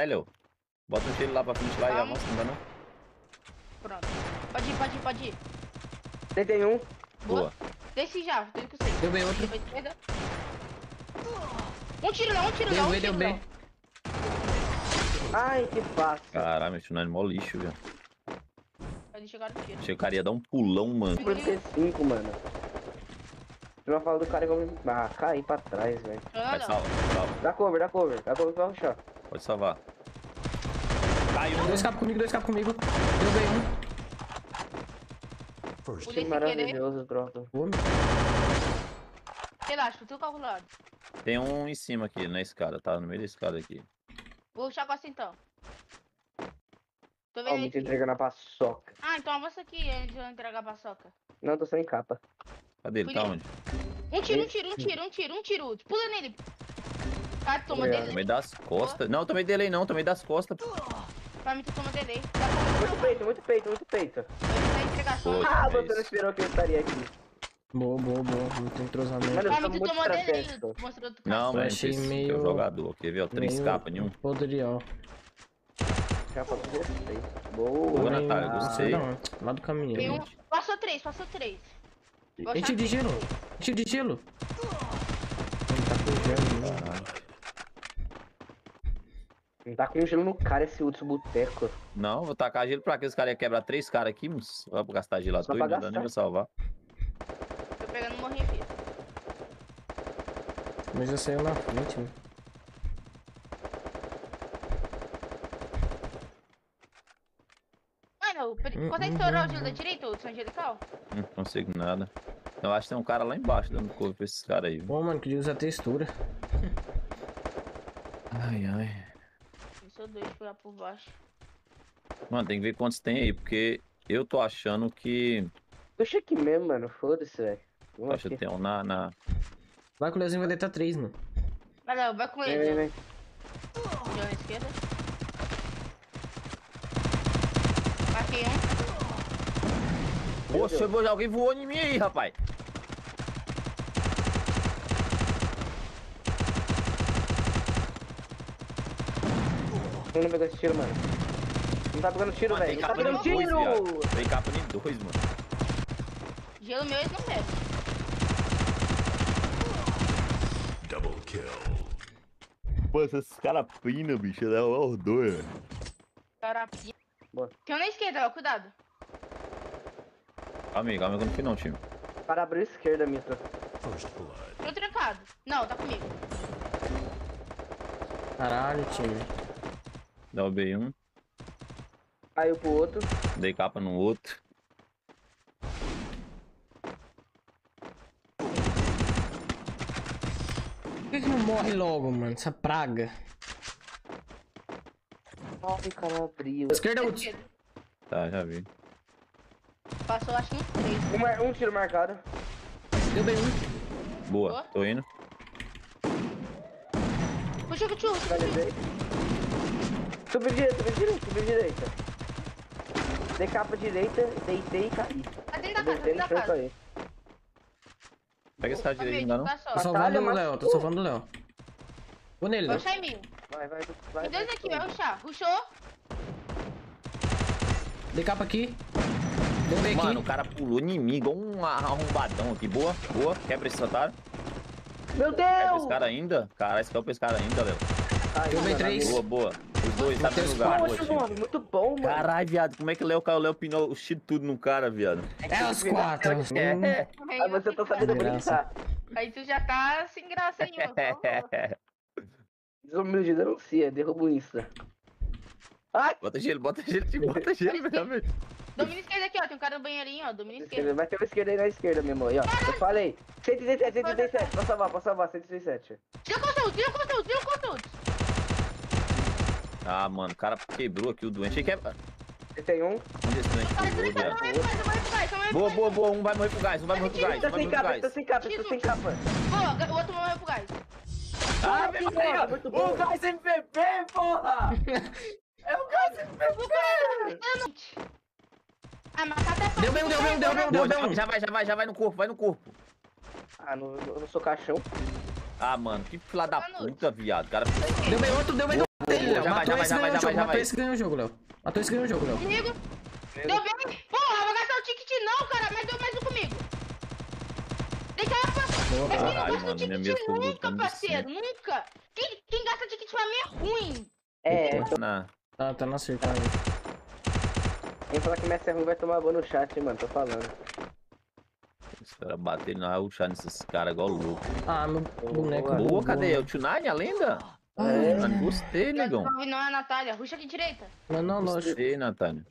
Hélio, bota o gelo lá pra frente lá e avança, não dá não? Pronto. Pode ir, pode ir, pode ir. Deitei um. Boa. Desce já, tudo que sei. Deu bem outro. Um tiro não, um tiro Deu não, um bem, tiro deu não. bem. Ai, que fácil. Caralho, meu tio é mó lixo, velho. No tiro. Achei que o cara ia dar um pulão, mano. Por que cinco, mano? Eu não falo do cara igual. Ah, cair pra trás, velho. Vai salva, vai salva. Dá cover, dá cover. Dá cover pra rushar. Pode salvar. Caiu. Dois capos comigo, dois capos comigo. Deu bem um. O Que maravilhoso, meu. relaxa, tudo calculado. Tem um em cima aqui, na escada, tá? No meio da escada aqui. Vou ruxar com então. Tô Ó, vendo me aqui. entregando a paçoca. Ah, então avança aqui antes de eu entregar a paçoca. Não, tô sem capa. Cadê ele? Tá onde? Um tiro, um tiro, um tiro, um tiro, um tiro. Pula nele. Tá, toma dele. Tomei das costas. Não, tomei dele aí não, tomei das costas. Pra mim, tu toma dele. Dá Muito peito, muito peito, muito peito. Foi. Ah, você não esperou que eu estaria aqui. Boa, boa, boa. Muito entrosamento. Mano, eu Pra mim, tu muito tomou tu Não, Eu mas achei meio- o jogador. Quer ver, ó? Três Meio capas, nenhum. Poderial. Já falou de respeito. Boa, Boa. Natália, Ah, gostei. Não, lá do caminho. Tem um. Passou três, passou três. Tem tiro de gelo. Tiro de gelo. Ele tá com gelo, né? Não tá com gelo no cara esse outro boteco. Não, vou tacar gelo pra quê? Os caras iam quebrar três caras aqui, moço. Vai pra gastar gelo à toa, não dá nem pra salvar. Tô pegando um morrinho aqui. Mas já saiu na frente, né? Mano, Hum, consegue hum, estourar hum, o gelo da hum. direita, o São Angelical? Não consigo nada. Eu acho que tem um cara lá embaixo dando couve pra esses caras aí. Bom, mano, que usa textura. Ai, ai. Dois, fui lá por baixo. Mano, tem que ver quantos tem aí, porque eu tô achando que. Puxa aqui mesmo, mano. Foda-se, velho. Acho que tem um na. na... Vai que o Leozinho vai deitar três, mano. Vai lá, vai com ele. vem, vem. João na esquerda. Marquei um. Poxa, alguém voou em mim aí, rapaz. Não pegou esse tiro, mano. Não tá pegando tiro, velho. Não tá pegando dois, tiro! viado. Tem capa de dois, mano. Gelo meu, eles não pegam. Double kill. Pô, esses caras pina, bicho, é uma doido. Carapinha. Boa. Tem um na esquerda, ó, cuidado. Calma aí, calma aí que eu não fui não, time. Para abrir a esquerda, Mito. First blood. Tô trancado. Não, tá comigo. Caralho, time. Derrubei um, Caiu pro outro. dei capa no outro. Por que, que não morre logo, mano? Essa praga. Ai, cara, abriu. Esquerda, ult. Esquerda. Tá, já vi. Passou acho que uns três. Um, um tiro marcado. Deu bem um. Boa, Boa. tô indo. Puxa o tio, puxa o tio. Finalizei. Subi direita, subi direita, subi direita. Dei capa direita, deitei e caí. Tá dentro da casa, dentro da casa. caí. Pega esse cara Tá direito, não dá não? tá. Tô salvando Batalha, o Léo, tô salvando o Léo. Vou nele, Léo. ruxar em mim. Vai, vai, vai. Tem dois aqui, vai. ruxar. Ruxou. Dei capa aqui. Deu bem aqui. Mano, o cara pulou igual um arrombadão aqui. Boa, boa. Quebra esse otário. Meu Quebra Deus! esse cara ainda. Caralho, esse cara pra esse cara ainda, Léo. Eu mano, três. Boa, boa. Dois, tá no lugar. Poxa, mano, muito bom, mano. Caralho, viado, como é que o Léo caiu? O Léo pinou o shit tudo no cara, viado. É os quatro. Hum. É. Aí você tá sabendo brincar. Aí tu já tá sem graça por favor. Desumilde denuncia, derruba o Insta. Ai, Bota gelo, bota gelo, time, bota gelo, velho. Domina esquerda aqui, ó. Tem um cara no banheirinho, ó. Domina esquerda. vai ter uma esquerda aí na esquerda, meu irmão. Aí, ó. Eu falei. 117, 117. Posso salvar, posso salvar, 117. Tira o conteúdo, tira o conteúdo, tira o conteúdo. Ah, mano, o cara quebrou aqui o doente. Ele quebra. Você tem um? Vai vai Boa, boa, boa. Um vai morrer pro gás, um vai morrer pro gás, Tá vai sem morrer capa, tá sem capa, tá sem capa. Boa, o outro morreu pro gás. Ah, Deus! muito bom. O gás MVP, porra! É o gás MVP! Ah, mas tá até Deu bem, deu bem, deu bem, Deu, deu bem. já, vai, já vai, já vai no corpo, vai no corpo. Ah, não, eu não sou caixão. Ah, mano, que filha da Tá puta, viado. O cara Deu bem outro, deu bem Ele, Léo. Já vai, Matou já esse ganhou o jogo. já Matou esse ganhou o jogo, Léo. Matou esse ganhou o jogo, Léo. Comigo. Deu bem. Porra, vou gastar o ticket não, cara. Mas deu mais um comigo. Dei capa. Boa, Mas quem não caralho, gasta mano, ticket nunca, parceiro. Nunca. Quem, quem gasta ticket pra mim é ruim. É, Na... Tá, tá na acertada. quem falar que Messi é ruim vai tomar ban no chat, hein, mano. Tô falando. Os caras bateram na ruxar nesses caras igual louco. Ah, meu boneco. Boa, Boa, cadê? O Tunine, a lenda? É. Mano, gostei, negão. Não, não é a Natália. Ruxa aqui direita. Não, não, lógico. Gostei, Natália.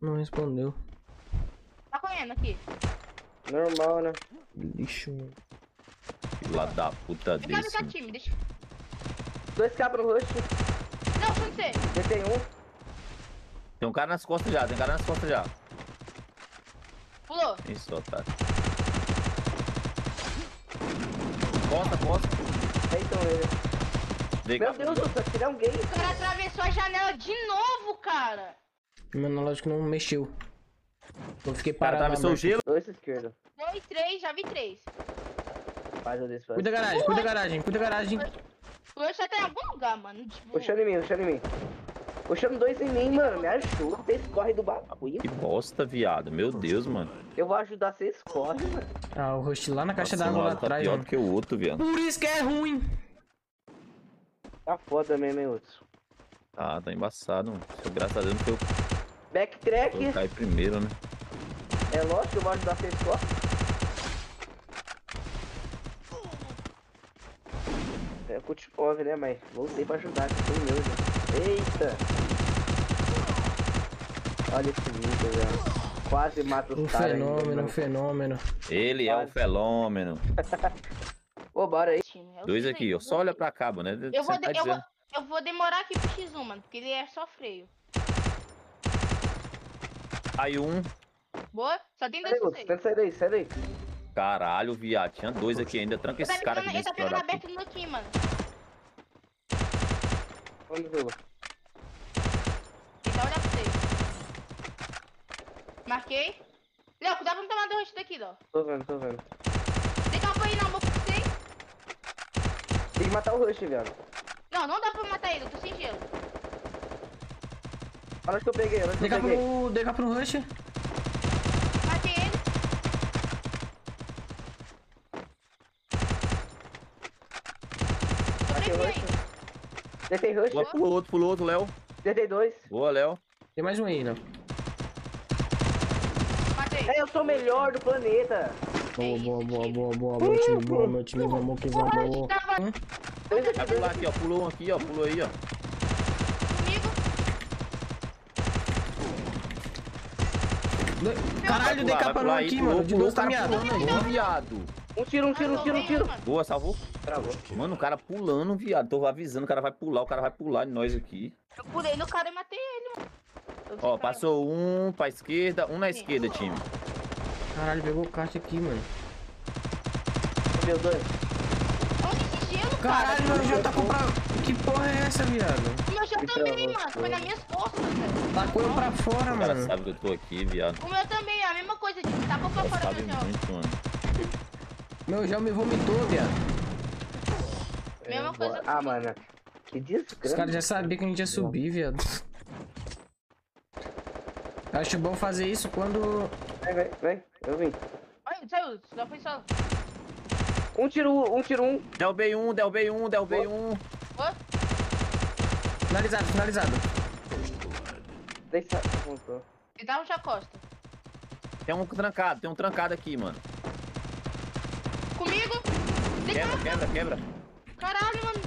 Não respondeu. Tá correndo aqui. Normal, né? Lixo, mano. Filha da puta Eu quero desse. ficar time. Deixa. Dois cabos no rush. Não, foi você. Detei um. Tem um cara nas costas já, tem um cara nas costas já. Pulou. Isso, otário. Costa, costa. Deitam ele. Meu. Deus do céu, tirar um gay. O cara atravessou a janela de novo, cara. Meu analógico não mexeu. Eu fiquei cara parado. lá, atravessou o mano. gelo. Dois esquerdo. Dois, três, já vi três. Faz faz. Cuida da garagem, cuida da garagem, cuida da garagem. O Luxo tá em algum lugar, mano. Tipo, Puxando em mim, puxando em mim. Puxando dois em mim, mano. Me ajuda. Vocês correm do bagulho. Que bosta, viado. Meu Deus, mano. Eu vou ajudar vocês correm, mano. Ah, o rosto lá na caixa Nossa, d'água lá lado tá atrás, pior mano. do que o outro, viado. Por isso que é ruim. Tá foda mesmo, hein, outro. Ah, tá embaçado, mano. Só graças a Deus não foi Backtrack. eu caí primeiro, né? É lógico que eu vou ajudar vocês correm. É o Kutkov, né, mas voltei pra ajudar, que foi meu, já. Eita! Olha esse vídeo, velho. Quase mata os Um caras. ainda, fenômeno, um mano. fenômeno. Ele é um Quase. fenômeno. Ô, bora aí. É Dois time aqui, aí, ó. Só olha pra cá, mano. né? Eu vou, Você tá de- eu, vou, eu vou demorar aqui pro X1, mano, porque ele é só freio. Aí um. Boa? Só tem dois. Tenta sair daí, sai daí. Caralho, viado. Tinha dois aqui ainda. Tranca Ele tá caras aqui ele tá pegando aqui. aberto no time, mano. Vamos ver. Tentar olhar pra vocês. Marquei. Léo, cuidado pra não tomar derrote daqui, ó. Tô vendo, tô vendo. Tem campo aí na boca pra vocês. Tem que matar o Rush, viado. Não, não dá pra matar ele, eu tô sem gelo. Olha onde que eu peguei, olha onde que Dei eu peguei. dei capa no rush. Matei ele. Matei o Rush. Detei Rush. Boa, pulou outro, pulou outro, Léo. Detei dois. Boa, Léo. Tem mais um aí, Léo. Matei. É, eu sou o melhor do planeta. Boa, boa, boa, time. boa, boa. Meu time, boa, meu time, vamos que vamos. Dois aqui, Vai pular aqui. ó. Pulou um aqui, ó. Pulou aí, ó. comigo. Caralho, dei capa no aqui, pulou, mano. De dois o cara caminhados. pulando aí, ó, viado. Um tiro, um tiro, um tiro, um tiro. Boa, salvou. Travou. Mano, o cara pulando, viado. Tô avisando, o cara vai pular, o cara vai pular de nós aqui. Eu pulei no cara e matei ele, mano. Ó, passou um pra esquerda, um na esquerda, time. Caralho, pegou o caixa aqui, mano. Meu dois. Onde esse gelo, cara? Caralho, meu já tá com pra... Que porra é essa, viado? O meu já Então, também, mano. Foi nas minhas costas, velho. Tacou eu pra fora, O cara mano. sabe que eu tô aqui, viado. O meu também, é a mesma coisa. Tipo, tacou pra O cara fora meu gel. muito, mano. Meu já me vomitou, viado. Mesma É, coisa bora. Ah, mano. Que desgrama. Os caras já sabiam que a gente ia subir, viado. Acho bom fazer isso quando. Vem, vem, vem. Eu vim. Olha, saiu. Só foi só. Um tiro, um tiro, um. Derrubei um, derrubei um, derrubei um. Boa. Finalizado, finalizado. Deixa. Voltou. Ele tava já costa. Tem um trancado, tem um trancado aqui, mano. Comigo. Quebra, quebra, quebra. Caralho, mano.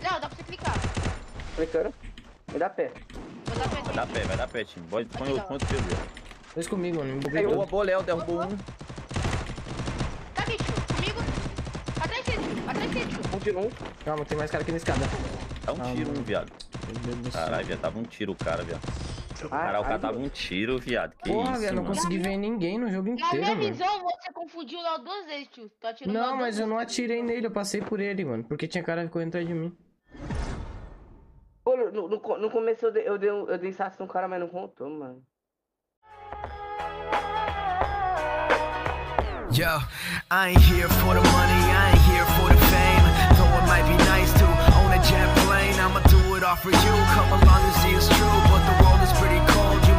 Léo, dá pra você clicar. Clicando. Dá pé. Vou dar pra Vai dar pé, vai dar pé, time. Põe, põe outro, põe outro tiro, viado. Dois comigo, mano. Me buguei Boa, boa, Léo, derrubou um. Tá aqui, tio. Comigo. Atrás dele, tio. Atrás dele, tio. Um tiro, um. Calma, tem mais cara aqui na escada. Dá um Ah, tiro, mano. um, viado. Meu Deus do céu. Caralho, viado, tava um tiro o cara, viado. Caralho, o cara tava um tiro, viado. Que Porra, isso, viado, não mano. consegui ver ninguém no jogo Na inteiro, minha mano. visão, você confundiu o Léo duas vezes, tio. Tu atirou Não, mas eu não atirei nele, eu passei por ele, mano. Porque tinha cara correndo atrás de mim. Pô, no, no, no, começo eu dei, eu dei, um- eu dei saço no cara, mas não contou, mano. Yo, I ain't here for the money, I ain't here for the fame. Though it might be nice to own a jet plane, I'ma do it all for you. Come along and see it's true, but the world is pretty cold.